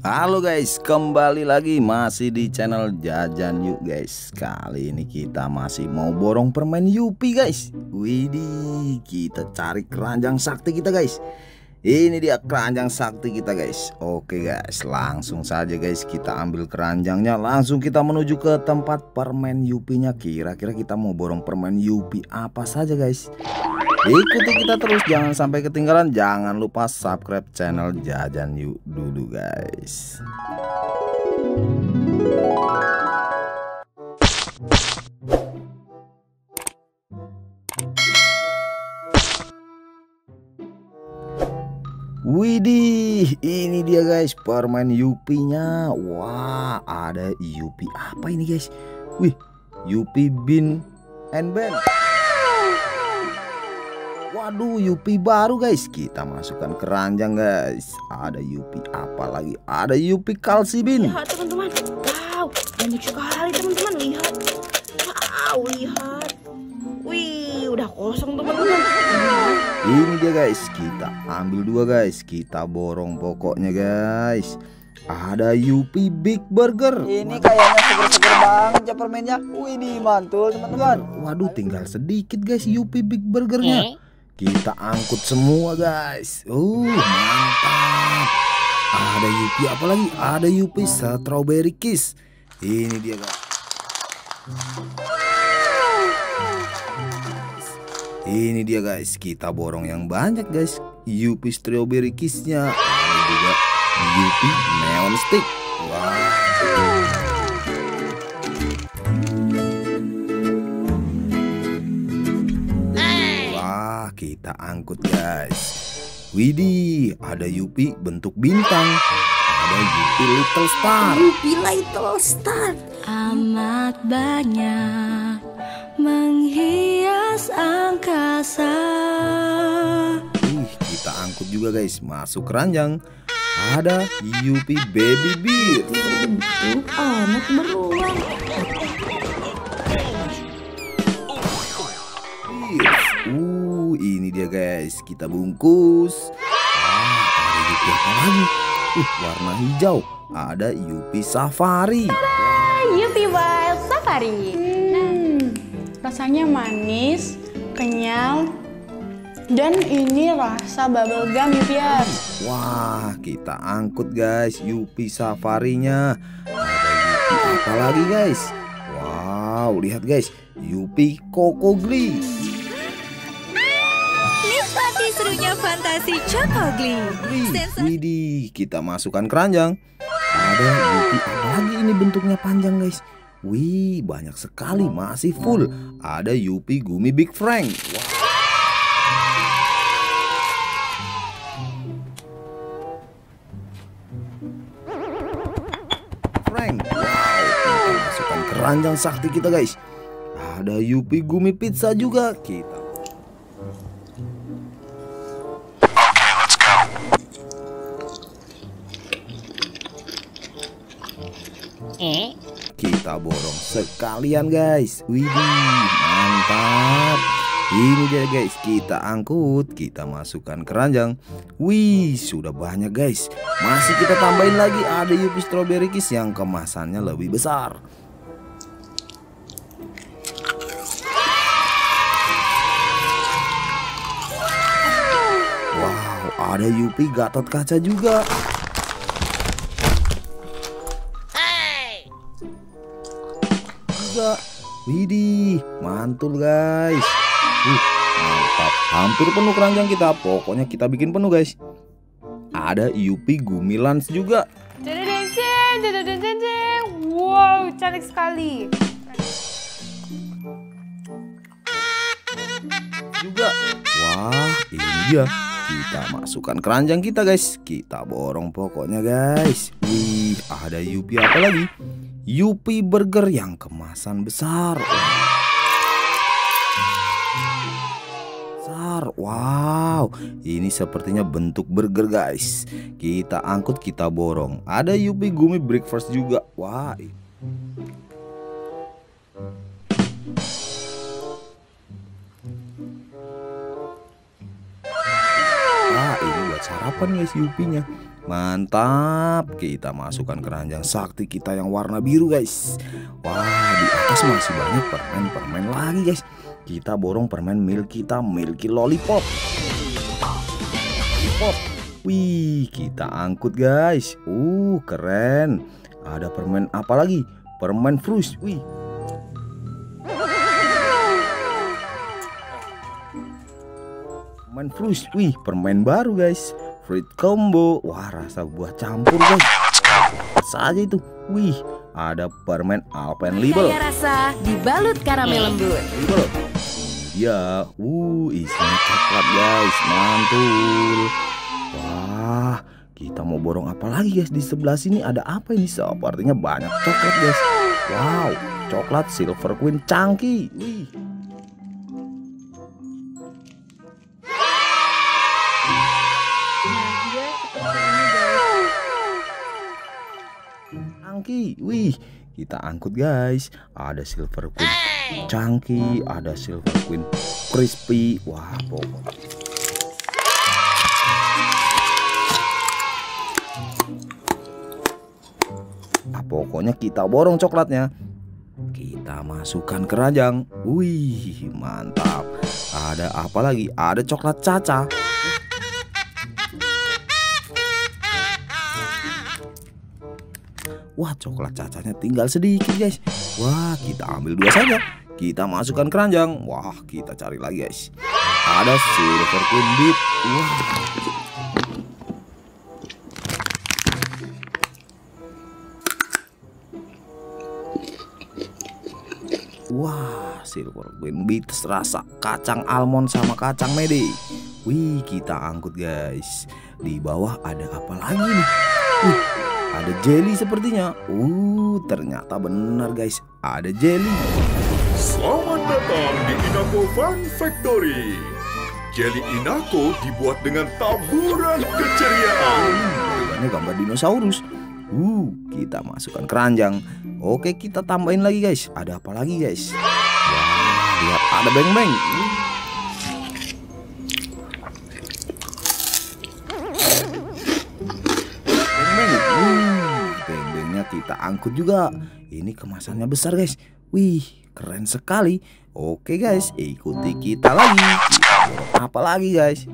Halo guys, kembali lagi masih di channel Jajan Yuk guys. Kali ini kita masih mau borong permen Yupi guys. Widih, kita cari keranjang sakti kita guys. Ini dia keranjang sakti kita guys. Oke guys, langsung saja guys kita ambil keranjangnya, langsung kita menuju ke tempat permen Yupinya. Kira-kira kita mau borong permen Yupi apa saja guys? Ikuti kita terus jangan sampai ketinggalan Jangan lupa subscribe channel Jajan Yuk dulu guys Widih, ini dia guys permen Yupi-nya. Wah, ada Yupi apa ini guys? Wih, Yupi Bin and Ben. Waduh, Yupi baru guys. Kita masukkan keranjang guys. Ada Yupi apa lagi? Ada Yupi Kalsibin. Lihat teman-teman. Wow, banyak sekali teman-teman. Lihat. Wow, lihat. Wih, udah kosong teman-teman. Ini dia guys. Kita ambil dua guys. Kita borong pokoknya guys. Ada Yupi Big Burger. Ini kayaknya seger-seger banget ya permennya. Wih, mantul teman-teman. Waduh, tinggal sedikit guys Yupi Big Burgernya. Kita angkut semua guys. Uh, mantap. Ada Yupi apa lagi? Ada Yupi Strawberry Kiss. Ini dia guys. Ini dia guys. Kita borong yang banyak guys. Yupi Strawberry Kissnya. Ini juga Yupi Neon Stick. Wow. Kita angkut guys. Widih, ada Yupi bentuk bintang. Ada Yupi Little Star. Yupi Little Star. Amat banyak menghias angkasa. Ih, kita angkut juga guys, masuk keranjang. Ada Yupi Baby Bear. Bentuk anak beruang. Ini dia guys, kita bungkus. Ah, ada Yupi apa lagi? Uh, warna hijau. Ada Yupi Safari. Yupi Wild Safari. Hmm, rasanya manis, kenyal, dan ini rasa bubble gum Yupiers. Wah, kita angkut guys Yupi Safarinya. Ada Yupi apa lagi guys? Wow, lihat guys, Yupi. Nikmati serunya fantasi Cokogli. Widih, kita masukkan keranjang. Ada apa lagi ini bentuknya panjang guys? Wih, banyak sekali, masih full. Ada Yupi Gumi Big Frank. Frank. Wow, kita masukkan keranjang sakti kita guys. Ada Yupi Gumi Pizza juga kita. Kita borong sekalian guys. Widih, mantap. Ini dia guys, kita angkut, kita masukkan keranjang. Wih, sudah banyak guys. Masih kita tambahin lagi ada Yupi Strawberry Kiss yang kemasannya lebih besar. Wow, ada Yupi Gatot Kaca juga. Widih, mantul guys. Uh, mantap. Hampir penuh keranjang kita. Pokoknya kita bikin penuh guys. Ada Yupi Gumilans juga. Wow, cantik sekali. Juga. Wah, ini dia. Kita masukkan keranjang kita guys. Kita borong pokoknya guys. Wih, ada Yupi apa lagi? Yupi Burger yang kemasan besar. Besar. Wow, ini sepertinya bentuk burger guys. Kita angkut, kita borong. Ada Yupi Gumi Breakfast juga. Wah. Ini buat sarapan guys Yupinya. Mantap. Kita masukkan keranjang sakti kita yang warna biru, guys. Wah, di atas masih banyak permen-permen lagi, guys. Kita borong permen milk kita, Milky Lollipop. Pop. Wih, kita angkut, guys. Uh, keren. Ada permen apa lagi? Permen Fruit. Wih, Permen Fruit, wih permen baru guys Fruit combo, wah rasa buah campur guys saja itu, wih ada permen Alpenliebel Kaya rasa dibalut karamel lembut. Liebel Ya, uh isinya coklat guys, mantul. Wah, kita mau borong apa lagi guys? Di sebelah sini ada apa ini? Sepertinya banyak coklat guys. Wow, coklat Silver Queen cangki Wih Cangki, wih, kita angkut guys. Ada silver queen cangki, ada silver queen crispy. Wah, pokoknya. Nah, pokoknya kita borong coklatnya. Kita masukkan keranjang. Wih, mantap. Ada apa lagi? Ada coklat caca. Wah coklat cacanya tinggal sedikit guys. Wah kita ambil dua saja. Kita masukkan keranjang. Wah kita cari lagi guys. Ada silver beat Wah. Wah silver queen beat rasa kacang almond sama kacang mede. Wih kita angkut guys. Di bawah ada apa lagi nih? Wih ada jelly sepertinya. Uh, ternyata benar guys, ada jelly. Selamat datang di Inako Fun Factory. Jelly Inako dibuat dengan taburan keceriaan. Ini gambar dinosaurus. Uh, kita masukkan keranjang. Oke, kita tambahin lagi guys. Ada apa lagi guys? Wah, lihat ada beng-beng. Beng-beng. Kita angkut juga. Ini kemasannya besar guys. Wih, keren sekali. Oke guys, ikuti kita lagi. Kita apa lagi guys?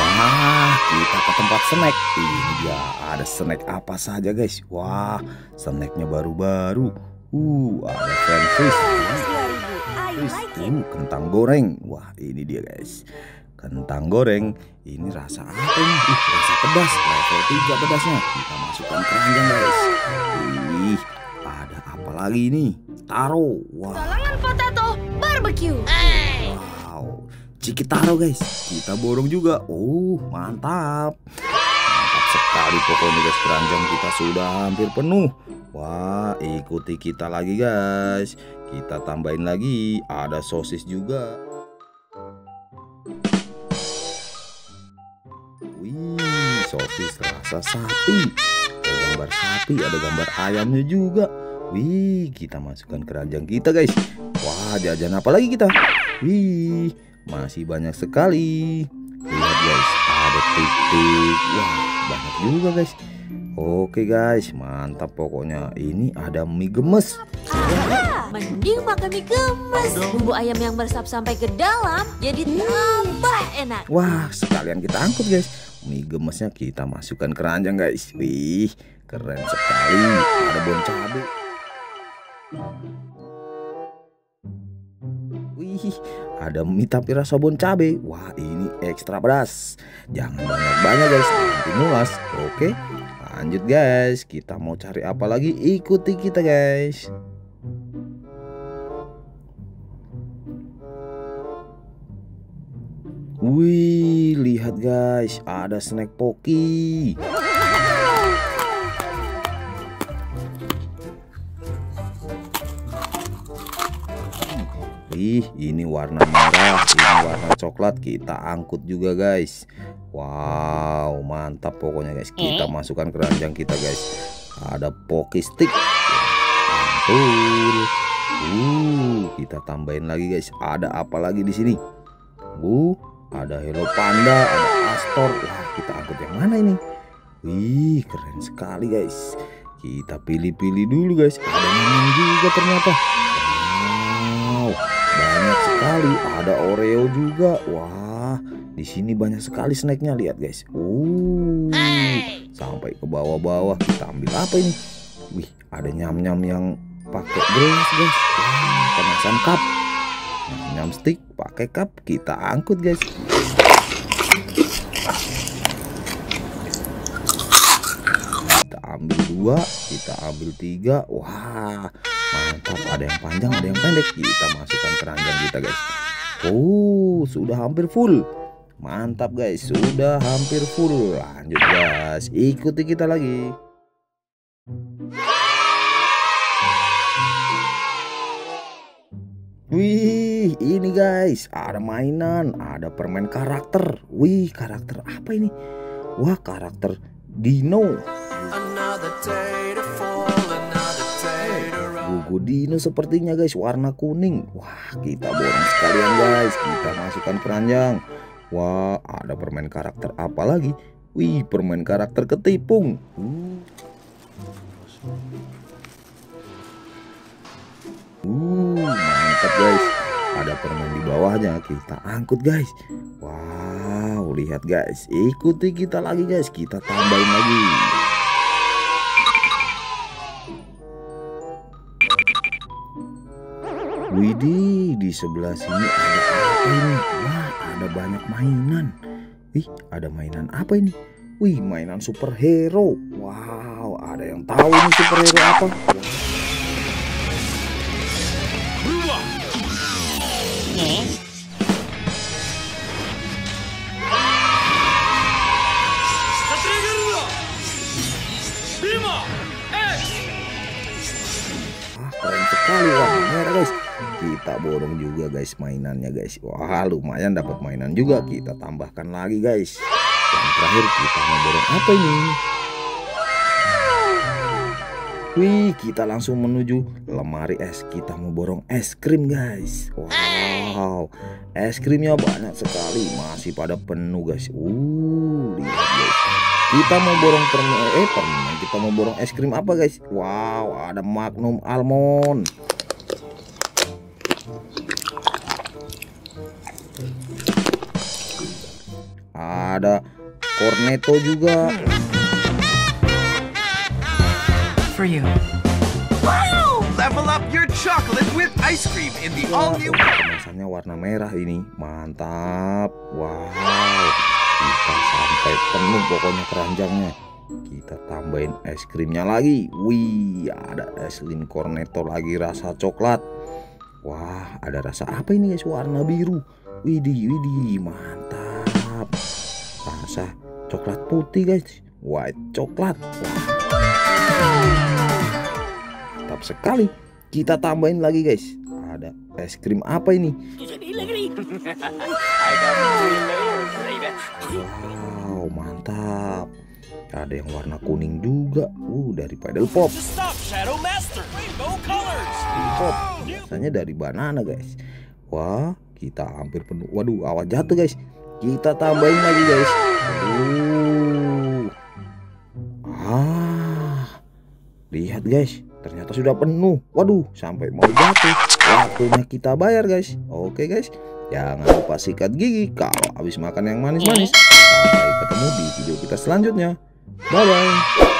Wah, kita ke tempat snack. Ini dia ada snack apa saja guys. Wah, snacknya baru-baru. Uh, ada french fries. Fries. Uh, kentang goreng. Wah, ini dia guys. Kentang goreng. Ini rasa apa ini? Ih, rasa pedas. Level 3 pedasnya. Kita masukkan keranjang guys. Ih, ada apa lagi nih? Taro. Wah. Kalangan potato barbecue. Wow, Cikitaro guys, kita borong juga. Oh, mantap. Mantap sekali pokoknya guys, keranjang kita sudah hampir penuh. Wah, ikuti kita lagi guys. Kita tambahin lagi, ada sosis juga. Wih, sosis rasa sapi. Ada gambar sapi, ada gambar ayamnya juga. Wih, kita masukkan keranjang kita guys. Wah, jajan apa lagi kita? Wih, masih banyak sekali. Lihat guys, ada tik-tik. Wah, banyak juga guys. Oke guys, mantap pokoknya. Ini ada mie gemes. Mending makan mie gemes. Bumbu ayam yang meresap sampai ke dalam jadi tambah enak. Wah, sekalian kita angkut guys. Mie gemesnya kita masukkan keranjang guys. Wih, keren sekali. Ada bon cabe. Wih, ada mie tapi rasa bon cabe. Wah, ini ekstra pedas. Jangan banyak-banyak guys, nanti mulas. Oke, lanjut guys. Kita mau cari apa lagi? Ikuti kita guys. Wih, lihat guys, ada snack poki. Ih, ini warna merah, ini warna coklat. Kita angkut juga, guys. Wow, mantap pokoknya, guys. Kita masukkan keranjang kita, guys. Ada poki stick. Mantul. Uh, kita tambahin lagi guys. Ada apa lagi di sini? Uh, ada Hello Panda, ada Astor. Wah, kita angkut yang mana ini? Wih, keren sekali guys. Kita pilih-pilih dulu guys. Ada Mimin juga ternyata. Wow, banyak sekali. Ada Oreo juga. Wah, di sini banyak sekali snacknya. Lihat guys. Uh, sampai ke bawah-bawah. Kita ambil apa ini? Wih, ada nyam-nyam yang pakai grass guys. Wah, kemasan cup. Nyam-nyam stick pakai cup. Kita angkut guys. kita ambil dua kita ambil tiga. Wah mantap. Ada yang panjang ada yang pendek. Kita masukkan keranjang kita guys. Oh sudah hampir full. Mantap guys. Sudah hampir full. Lanjut guys. Ikuti kita lagi. Wih, ini guys, ada mainan, ada permen karakter. Wih, karakter apa ini? Wah, karakter Dino. Gugu Dino sepertinya guys warna kuning. Wah kita borong sekalian guys. Kita masukkan keranjang. Wah ada permen karakter apa lagi? Wih permen karakter ketipung. Uh. Uh, mantap guys. Ada permen di bawahnya. Kita angkut guys. Wow, lihat guys. Ikuti kita lagi guys. Kita tambahin lagi. Widih, di sebelah sini ada apa ini? Wah, ada banyak mainan. Wih, ada mainan apa ini? Wih, mainan superhero. Wow, ada yang tahu ini superhero apa? Wah, keren sekali merah guys. Kita borong juga guys mainannya guys. Wah, lumayan dapat mainan juga. Kita tambahkan lagi guys. Yang terakhir kita mau borong apa ini? Wih, kita langsung menuju lemari es. Kita mau borong es krim guys. Wow, es krimnya banyak sekali. Masih pada penuh guys. Uh, lihat guys. Kita mau borong permen, eh permen. Kita mau borong es krim apa guys? Wow, ada Magnum almond. Ada Cornetto juga. For you. Level up your chocolate with ice cream in the all new. Kemasannya warna merah ini. Mantap. Wow. Kita sampai penuh pokoknya keranjangnya. Kita tambahin es krimnya lagi. Wih, ada es krim cornetto lagi rasa coklat. Wah, ada rasa apa ini guys? Warna biru. Widih, widih, mantap. Rasa coklat putih guys. White coklat. Wah. Mantap sekali. Kita tambahin lagi guys. Ada es krim apa ini? Wow, mantap. Ada yang warna kuning juga. Uh, dari Paddle Pop. Biasanya dari banana, guys. Wah, kita hampir penuh. Waduh, awas jatuh, guys. Kita tambahin lagi, guys. Aduh. Lihat, guys. Ternyata sudah penuh. Waduh, sampai mau jatuh. Waktunya kita bayar, guys. Oke, guys. Jangan lupa sikat gigi kalau habis makan yang manis-manis. Sampai ketemu di video kita selanjutnya. Bye bye.